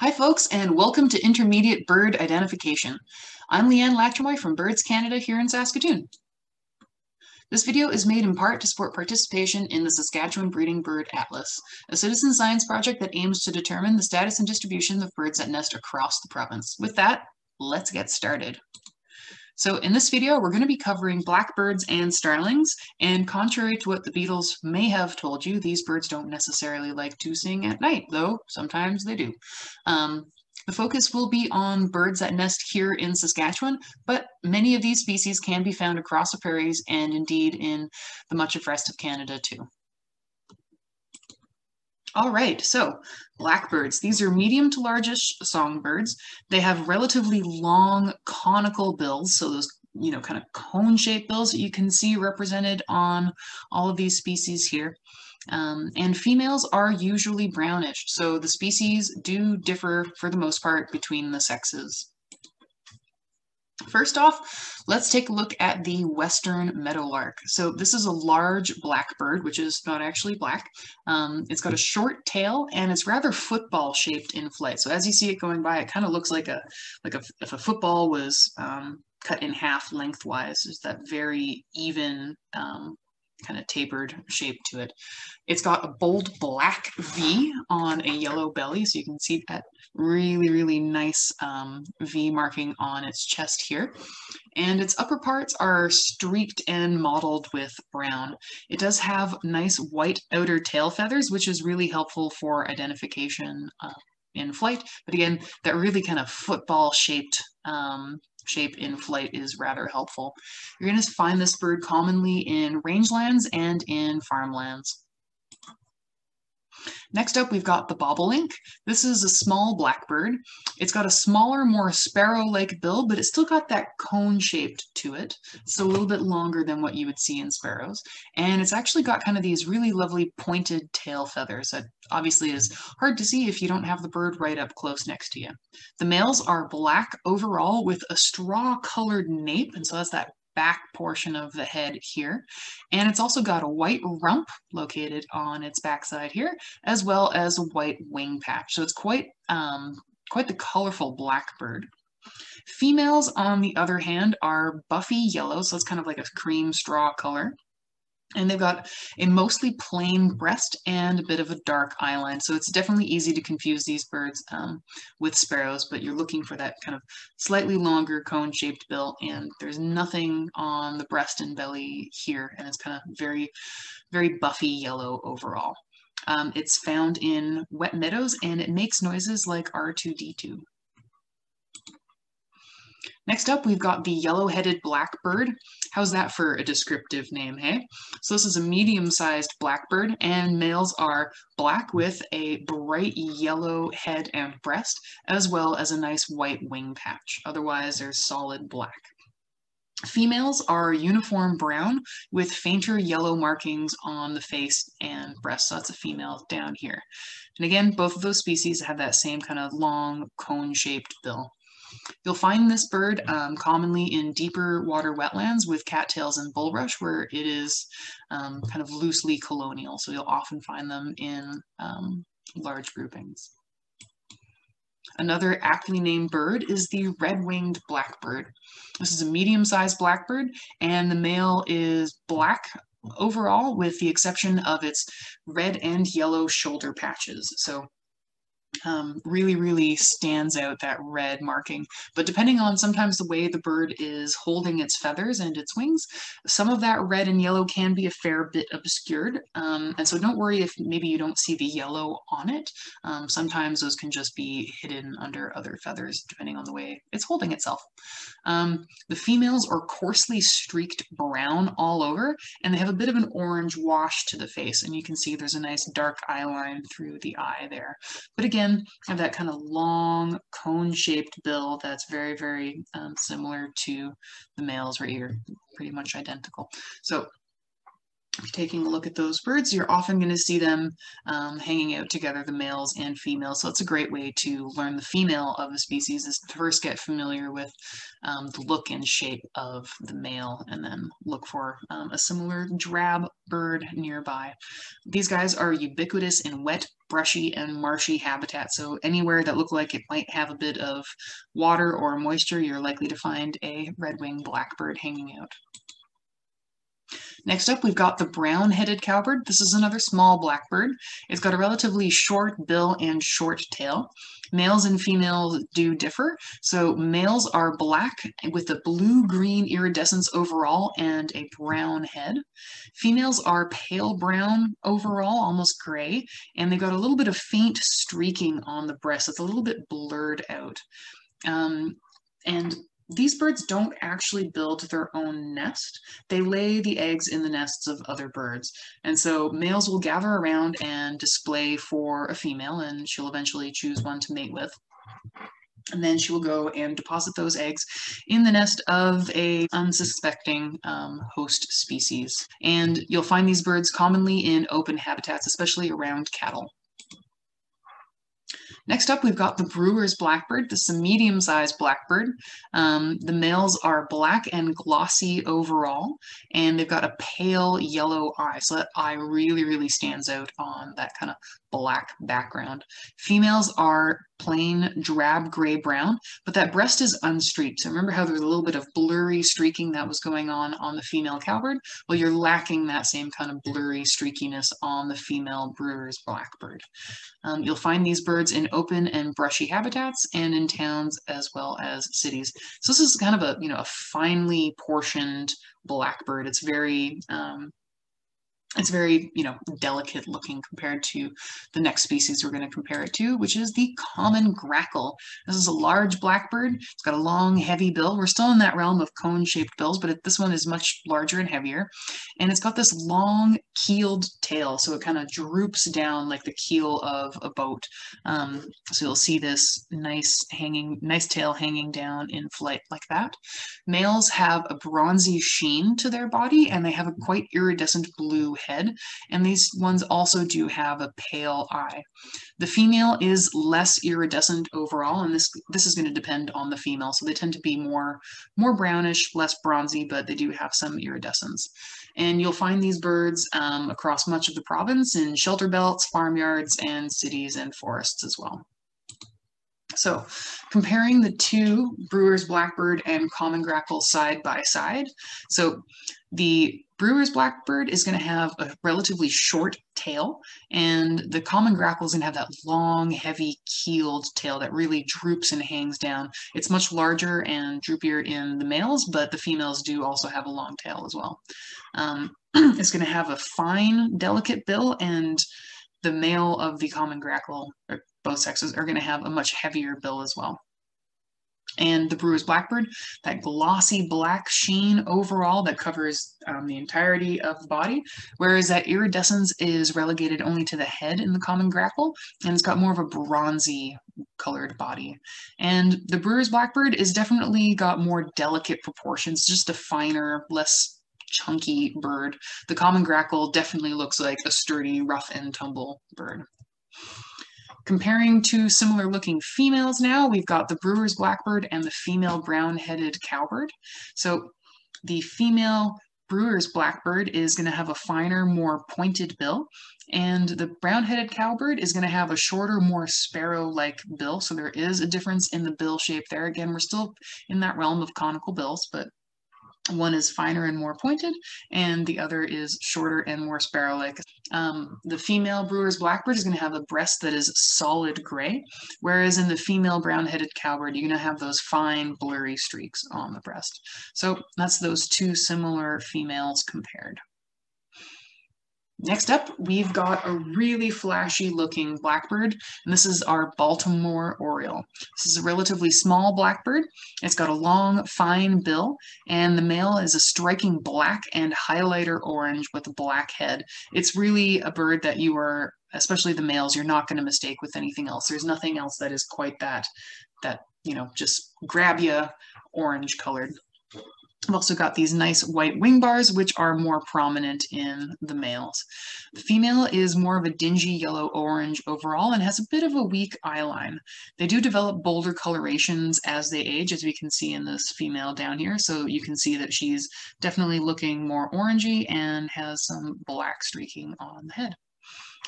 Hi folks and welcome to Intermediate Bird Identification. I'm Leanne Lachemoy from Birds Canada here in Saskatoon. This video is made in part to support participation in the Saskatchewan Breeding Bird Atlas, a citizen science project that aims to determine the status and distribution of birds that nest across the province. With that, let's get started. So in this video, we're going to be covering blackbirds and starlings, and contrary to what the Beatles may have told you, these birds don't necessarily like to sing at night, though sometimes they do. Um, the focus will be on birds that nest here in Saskatchewan, but many of these species can be found across the prairies and indeed in the much of rest of Canada too. All right, so blackbirds. These are medium to largish songbirds. They have relatively long conical bills, so those you know kind of cone-shaped bills that you can see represented on all of these species here. Um, and females are usually brownish, so the species do differ for the most part between the sexes. First off, let's take a look at the western meadowlark. So this is a large blackbird, which is not actually black. Um, it's got a short tail and it's rather football shaped in flight. So as you see it going by, it kind of looks like a like a, if a football was um, cut in half lengthwise. It's that very even um, kind of tapered shape to it. It's got a bold black V on a yellow belly, so you can see that really, really nice um, V marking on its chest here. And its upper parts are streaked and mottled with brown. It does have nice white outer tail feathers, which is really helpful for identification uh, in flight. But again, that really kind of football shaped um, shape in flight is rather helpful. You're going to find this bird commonly in rangelands and in farmlands. Next up, we've got the bobolink. This is a small blackbird. It's got a smaller, more sparrow-like bill, but it's still got that cone-shaped to it. It's a little bit longer than what you would see in sparrows. And it's actually got kind of these really lovely pointed tail feathers that obviously is hard to see if you don't have the bird right up close next to you. The males are black overall with a straw-colored nape, and so that's that back portion of the head here. And it's also got a white rump located on its backside here, as well as a white wing patch. So it's quite, um, quite the colorful blackbird. Females, on the other hand, are buffy yellow, so it's kind of like a cream straw color. And they've got a mostly plain breast and a bit of a dark eyeline. So it's definitely easy to confuse these birds um, with sparrows, but you're looking for that kind of slightly longer cone-shaped bill. And there's nothing on the breast and belly here. And it's kind of very, very buffy yellow overall. Um, it's found in wet meadows and it makes noises like R2-D2. Next up, we've got the yellow-headed blackbird. How's that for a descriptive name, hey? So this is a medium-sized blackbird, and males are black with a bright yellow head and breast, as well as a nice white wing patch. Otherwise, they're solid black. Females are uniform brown with fainter yellow markings on the face and breast. So that's a female down here. And again, both of those species have that same kind of long cone-shaped bill. You'll find this bird um, commonly in deeper water wetlands with cattails and bulrush where it is um, kind of loosely colonial. So you'll often find them in um, large groupings. Another aptly named bird is the red-winged blackbird. This is a medium-sized blackbird and the male is black overall with the exception of its red and yellow shoulder patches. So um, really, really stands out that red marking. But depending on sometimes the way the bird is holding its feathers and its wings, some of that red and yellow can be a fair bit obscured. Um, and so don't worry if maybe you don't see the yellow on it. Um, sometimes those can just be hidden under other feathers, depending on the way it's holding itself. Um, the females are coarsely streaked brown all over, and they have a bit of an orange wash to the face. And you can see there's a nice dark eye line through the eye there. But again, have that kind of long cone-shaped bill that's very, very um, similar to the males right here, pretty much identical. So taking a look at those birds, you're often going to see them um, hanging out together, the males and females. So it's a great way to learn the female of the species is to first get familiar with um, the look and shape of the male and then look for um, a similar drab bird nearby. These guys are ubiquitous in wet, brushy, and marshy habitat. So anywhere that look like it might have a bit of water or moisture, you're likely to find a red-winged blackbird hanging out. Next up, we've got the brown-headed cowbird. This is another small blackbird. It's got a relatively short bill and short tail. Males and females do differ. So males are black with a blue-green iridescence overall and a brown head. Females are pale brown overall, almost gray, and they've got a little bit of faint streaking on the breast. It's a little bit blurred out. Um, and these birds don't actually build their own nest. They lay the eggs in the nests of other birds. And so males will gather around and display for a female, and she'll eventually choose one to mate with. And then she will go and deposit those eggs in the nest of a unsuspecting um, host species. And you'll find these birds commonly in open habitats, especially around cattle. Next up, we've got the Brewer's Blackbird. This is a medium-sized blackbird. Um, the males are black and glossy overall, and they've got a pale yellow eye. So that eye really, really stands out on that kind of black background. Females are plain drab gray brown, but that breast is unstreaked. So remember how there's a little bit of blurry streaking that was going on on the female cowbird? Well, you're lacking that same kind of blurry streakiness on the female brewer's blackbird. Um, you'll find these birds in open and brushy habitats and in towns as well as cities. So this is kind of a, you know, a finely portioned blackbird. It's very um, it's very, you know, delicate looking compared to the next species we're going to compare it to, which is the common grackle. This is a large blackbird. It's got a long, heavy bill. We're still in that realm of cone-shaped bills, but it, this one is much larger and heavier. And it's got this long keeled tail, so it kind of droops down like the keel of a boat. Um, so you'll see this nice hanging, nice tail hanging down in flight like that. Males have a bronzy sheen to their body, and they have a quite iridescent blue head, and these ones also do have a pale eye. The female is less iridescent overall, and this this is going to depend on the female. So they tend to be more more brownish, less bronzy, but they do have some iridescence. And you'll find these birds um, across much of the province in shelter belts, farmyards, and cities and forests as well. So comparing the two Brewer's Blackbird and Common Grackle side by side. So the Brewer's Blackbird is going to have a relatively short tail, and the common grackle is going to have that long, heavy, keeled tail that really droops and hangs down. It's much larger and droopier in the males, but the females do also have a long tail as well. Um, it's going to have a fine, delicate bill, and the male of the common grackle, or both sexes, are going to have a much heavier bill as well and the Brewer's Blackbird, that glossy black sheen overall that covers um, the entirety of the body, whereas that iridescence is relegated only to the head in the common grackle, and it's got more of a bronzy colored body. And the Brewer's Blackbird is definitely got more delicate proportions, just a finer, less chunky bird. The common grackle definitely looks like a sturdy, rough and tumble bird. Comparing two similar looking females now, we've got the brewer's blackbird and the female brown-headed cowbird. So the female brewer's blackbird is going to have a finer, more pointed bill, and the brown-headed cowbird is going to have a shorter, more sparrow-like bill. So there is a difference in the bill shape there. Again, we're still in that realm of conical bills, but one is finer and more pointed, and the other is shorter and more sparrow-like. Um, the female brewer's blackbird is going to have a breast that is solid gray, whereas in the female brown-headed cowbird, you're going to have those fine blurry streaks on the breast. So that's those two similar females compared. Next up, we've got a really flashy looking blackbird, and this is our Baltimore Oriole. This is a relatively small blackbird. It's got a long, fine bill, and the male is a striking black and highlighter orange with a black head. It's really a bird that you are, especially the males, you're not going to mistake with anything else. There's nothing else that is quite that, that, you know, just grab you orange colored. I've also got these nice white wing bars, which are more prominent in the males. The female is more of a dingy yellow-orange overall and has a bit of a weak eye line. They do develop bolder colorations as they age, as we can see in this female down here. So you can see that she's definitely looking more orangey and has some black streaking on the head.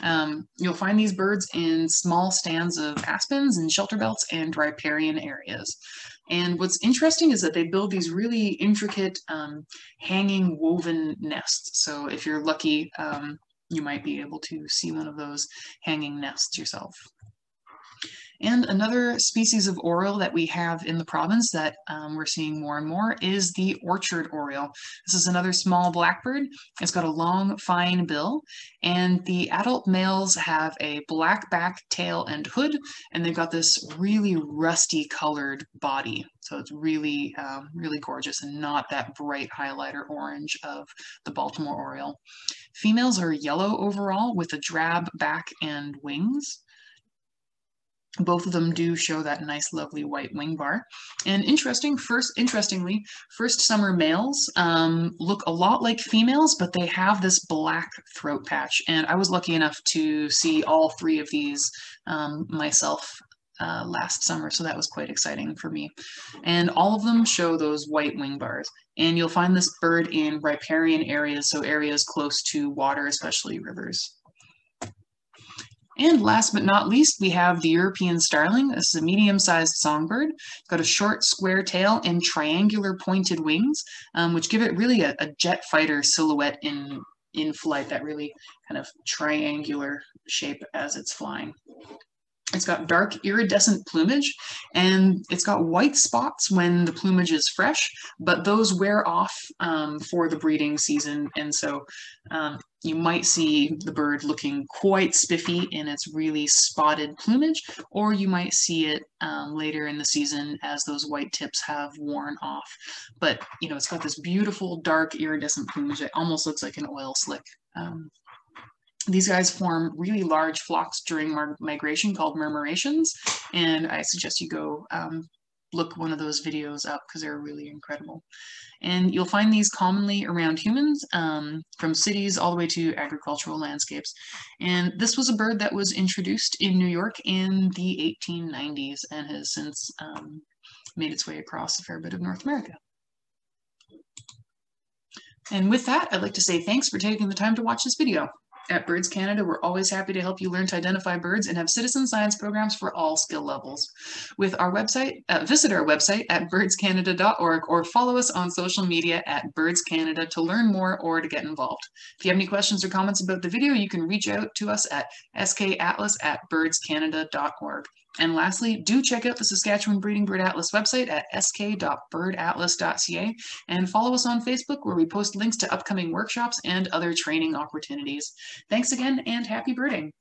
Um, you'll find these birds in small stands of aspens and shelter belts and riparian areas. And what's interesting is that they build these really intricate um, hanging woven nests. So if you're lucky, um, you might be able to see one of those hanging nests yourself. And another species of oriole that we have in the province that um, we're seeing more and more is the orchard oriole. This is another small blackbird. It's got a long, fine bill, and the adult males have a black back, tail, and hood, and they've got this really rusty colored body. So it's really, um, really gorgeous and not that bright highlighter orange of the Baltimore oriole. Females are yellow overall with a drab back and wings both of them do show that nice lovely white wing bar. And interesting first interestingly first summer males um, look a lot like females but they have this black throat patch. And i was lucky enough to see all three of these um, myself uh, last summer. So that was quite exciting for me. And all of them show those white wing bars. And you'll find this bird in riparian areas so areas close to water especially rivers and last but not least, we have the European starling. This is a medium-sized songbird. It's got a short square tail and triangular pointed wings, um, which give it really a, a jet fighter silhouette in, in flight, that really kind of triangular shape as it's flying. It's got dark iridescent plumage and it's got white spots when the plumage is fresh, but those wear off um, for the breeding season. And so um, you might see the bird looking quite spiffy in its really spotted plumage, or you might see it um, later in the season as those white tips have worn off. But, you know, it's got this beautiful dark iridescent plumage. It almost looks like an oil slick. Um, these guys form really large flocks during migration called murmurations, and I suggest you go um, look one of those videos up because they're really incredible. And you'll find these commonly around humans, um, from cities all the way to agricultural landscapes. And this was a bird that was introduced in New York in the 1890s and has since um, made its way across a fair bit of North America. And with that, I'd like to say thanks for taking the time to watch this video. At Birds Canada, we're always happy to help you learn to identify birds and have citizen science programs for all skill levels. With our website, uh, visit our website at birdscanada.org or follow us on social media at Birds Canada to learn more or to get involved. If you have any questions or comments about the video, you can reach out to us at skatlas at birdscanada.org. And lastly, do check out the Saskatchewan Breeding Bird Atlas website at sk.birdatlas.ca and follow us on Facebook where we post links to upcoming workshops and other training opportunities. Thanks again and happy birding!